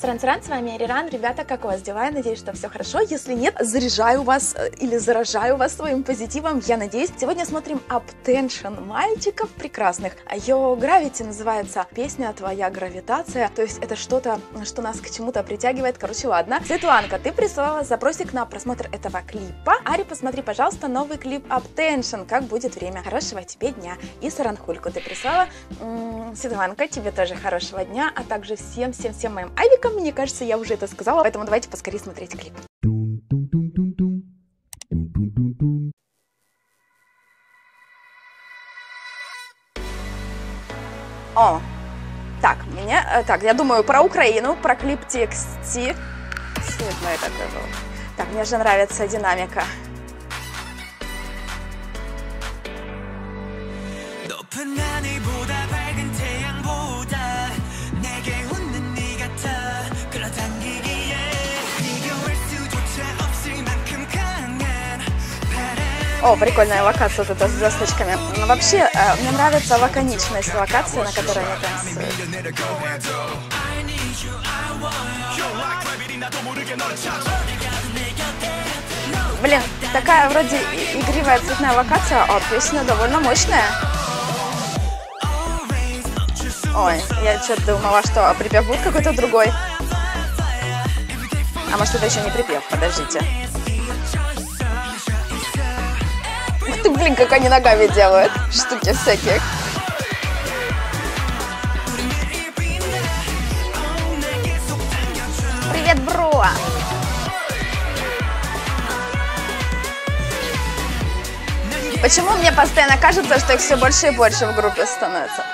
Сран-сран, с вами Ариран. Ребята, как у вас дела? Я надеюсь, что все хорошо. Если нет, заряжаю вас э, или заражаю вас своим позитивом, я надеюсь. Сегодня смотрим Uptension мальчиков прекрасных. Yo Gravity называется песня «Твоя гравитация». То есть это что-то, что нас к чему-то притягивает. Короче, ладно. Светланка, ты прислала запросик на просмотр этого клипа. Ари, посмотри, пожалуйста, новый клип Uptension. Как будет время? Хорошего тебе дня. И Саранхульку ты прислала. М -м, Светланка, тебе тоже хорошего дня, а также всем-всем-всем моим авикам мне кажется, я уже это сказала, поэтому давайте поскорее смотреть клип. О, так, мне, э, так, я думаю про Украину, про клип TXT. Светлое такое было. Так, мне же нравится динамика. О, прикольная локация тут с звездочками. Но вообще, э, мне нравится лаконичность локации, на которой они танцуют. Блин, такая вроде игривая цветная локация, а песня довольно мощная. Ой, я что-то думала, что припев будет какой-то другой. А может это еще не припев, подождите. Ты, блин, как они ногами делают. Штуки всякие. Привет, бро! Почему мне постоянно кажется, что их все больше и больше в группе становится?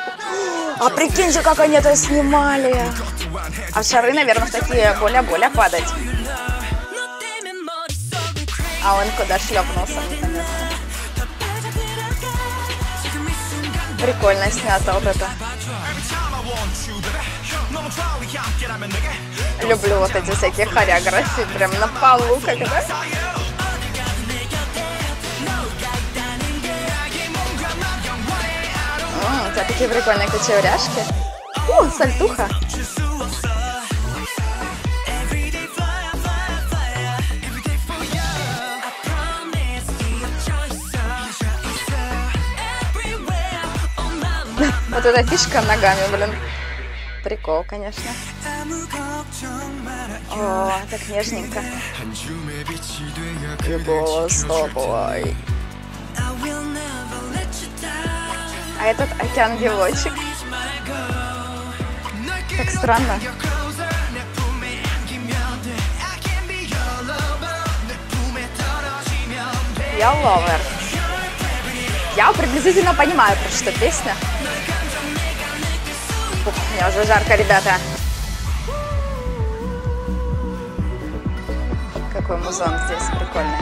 А прикиньте, как они это снимали. А шары, наверное, такие более-более падать. А он куда шлепнулся, наконец-то. Прикольно снято вот это. Люблю вот эти всякие хореографии, прям на полу, когда. О, у тебя такие прикольные кочевряшки. О, сальтуха. Вот эта фишка ногами, блин. Прикол, конечно. О, так нежненько. И голос топовый. А этот океан-белочек. Так странно. Я ловер. Я приблизительно понимаю, про что песня. Ух, мне уже жарко, ребята. Какой музон здесь прикольный.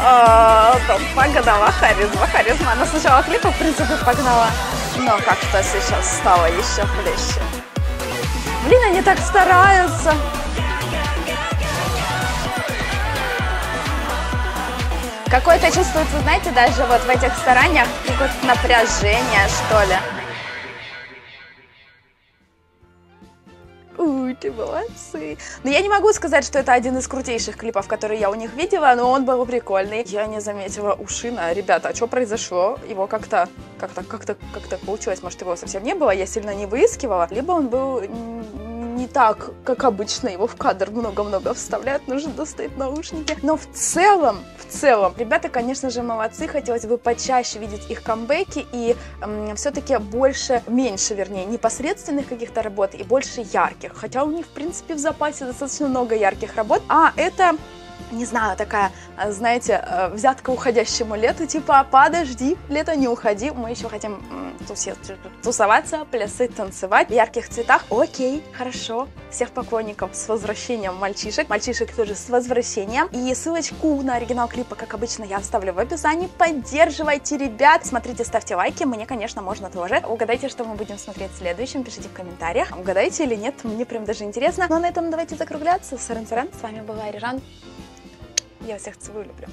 О, погнала харизма, харизма. Она сначала клипа, в принципе, погнала. Но как-то сейчас стало еще плеще. Блин, они так стараются. Какое-то чувствуется, знаете, даже вот в этих стараниях какое-то напряжение, что ли. Ой, ты молодцы. Но я не могу сказать, что это один из крутейших клипов, которые я у них видела, но он был прикольный. Я не заметила ушина. Ребята, а что произошло? Его как-то, как-то, как-то, как-то получилось. Может, его совсем не было, я сильно не выискивала. Либо он был не так, как обычно, его в кадр много-много вставляют, нужно достать наушники. Но в целом, в целом, ребята, конечно же, молодцы, хотелось бы почаще видеть их камбэки и эм, все-таки больше, меньше, вернее, непосредственных каких-то работ и больше ярких. Хотя у них, в принципе, в запасе достаточно много ярких работ, а это не знаю, такая, э, знаете, э, взятка уходящему лету, типа, подожди, лето не уходи, мы еще хотим тусоваться, плясать, танцевать в ярких цветах. Окей, хорошо. Всех поклонников с возвращением мальчишек. Мальчишек тоже с возвращением. И ссылочку на оригинал клипа, как обычно, я оставлю в описании. Поддерживайте ребят. Смотрите, ставьте лайки. Мне, конечно, можно тоже. Угадайте, что мы будем смотреть следующим. Пишите в комментариях. Угадайте или нет, мне прям даже интересно. Ну а на этом давайте закругляться. Сарен-сарен. С вами была Арижан. Я всех целую, люблю.